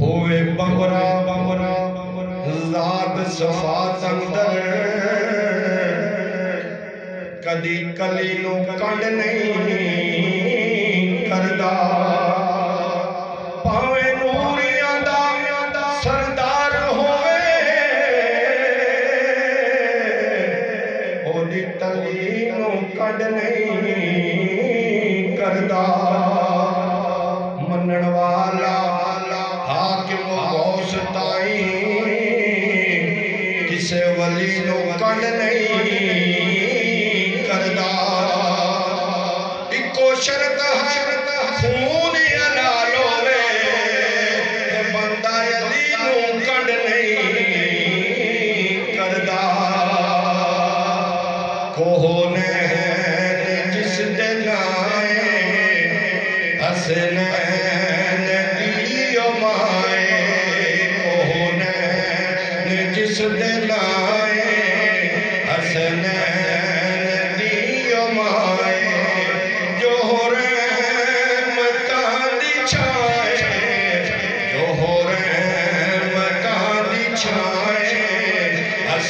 ہوئے بمرا بمرا ذات صفات اندر کدی کلی نو کنڈ نہیں کردہ پاوے سردار ہوئے نہیں کردہ کل نہیں کردا اکو شرط ہے خون یا نالو بندہ یدی نو کنڈ نہیں کردا ہیں جس دن آئے حسنے مائے جس دن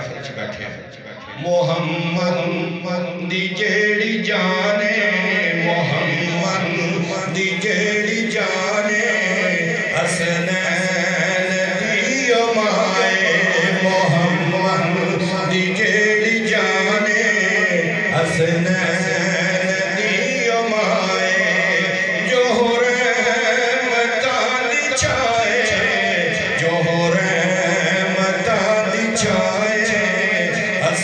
کہڑا بیٹھے محمد دی جیڑی جانے محمد دی جیڑی جانے حسنین دی مائے محمد دی جیڑی جانے حسنین